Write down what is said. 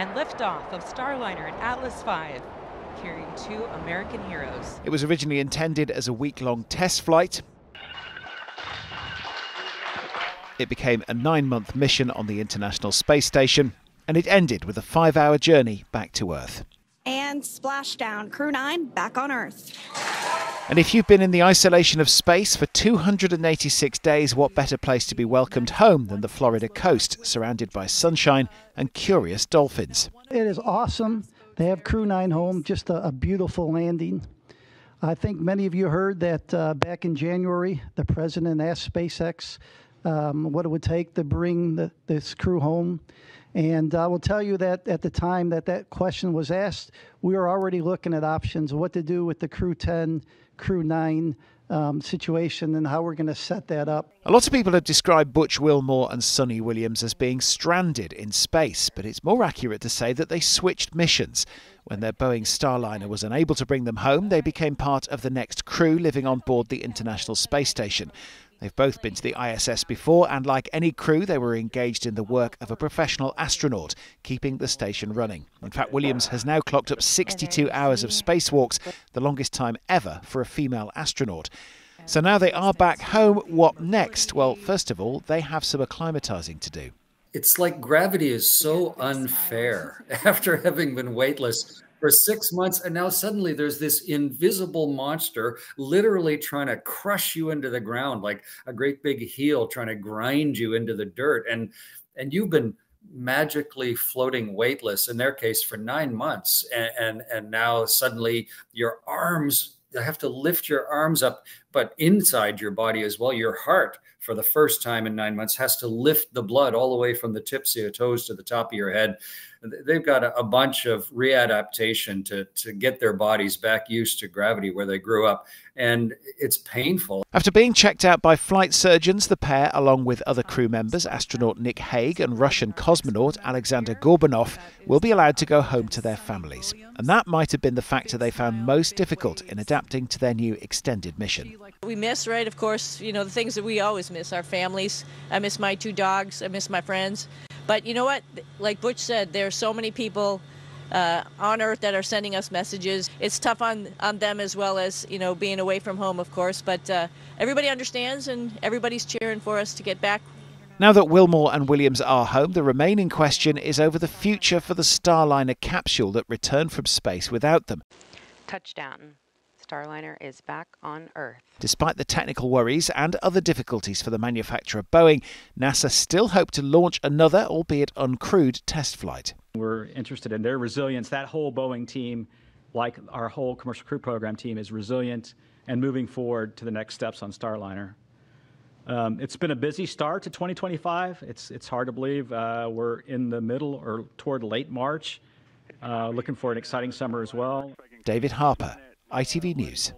and liftoff of Starliner and Atlas V, carrying two American heroes. It was originally intended as a week long test flight. It became a nine month mission on the International Space Station, and it ended with a five hour journey back to Earth. And splashdown, Crew 9 back on Earth. And if you've been in the isolation of space for 286 days, what better place to be welcomed home than the Florida coast, surrounded by sunshine and curious dolphins? It is awesome. They have Crew 9 home, just a, a beautiful landing. I think many of you heard that uh, back in January, the president asked SpaceX um, what it would take to bring the, this crew home. And I will tell you that at the time that that question was asked, we were already looking at options, what to do with the Crew 10, Crew 9 um, situation and how we're going to set that up. A lot of people have described Butch Wilmore and Suni Williams as being stranded in space, but it's more accurate to say that they switched missions. When their Boeing Starliner was unable to bring them home, they became part of the next crew living on board the International Space Station. They've both been to the ISS before, and like any crew, they were engaged in the work of a professional astronaut, keeping the station running. In fact, Williams has now clocked up 62 hours of spacewalks, the longest time ever for a female astronaut. So now they are back home. What next? Well, first of all, they have some acclimatizing to do. It's like gravity is so unfair after having been weightless for six months. And now suddenly there's this invisible monster literally trying to crush you into the ground like a great big heel trying to grind you into the dirt. And and you've been magically floating weightless in their case for nine months. And and, and now suddenly your arms have to lift your arms up, but inside your body as well, your heart for the first time in nine months has to lift the blood all the way from the tips of your toes to the top of your head. They've got a, a bunch of readaptation to, to get their bodies back used to gravity where they grew up. And it's painful. After being checked out by flight surgeons, the pair, along with other crew members, astronaut Nick Hague and Russian cosmonaut Alexander Gorbunov, will be allowed to go home to their families. And that might have been the factor they found most difficult in adapting to their new extended mission. We miss, right, of course, you know, the things that we always miss our families. I miss my two dogs, I miss my friends. But you know what? Like Butch said, there are so many people uh, on Earth that are sending us messages. It's tough on, on them as well as, you know, being away from home, of course. But uh, everybody understands and everybody's cheering for us to get back. Now that Wilmore and Williams are home, the remaining question is over the future for the Starliner capsule that returned from space without them. Touchdown. Starliner is back on Earth. Despite the technical worries and other difficulties for the manufacturer Boeing, NASA still hope to launch another, albeit uncrewed, test flight. We're interested in their resilience. That whole Boeing team, like our whole commercial crew program team, is resilient and moving forward to the next steps on Starliner. Um, it's been a busy start to 2025. It's, it's hard to believe uh, we're in the middle or toward late March. Uh, looking for an exciting summer as well. David Harper, ITV News.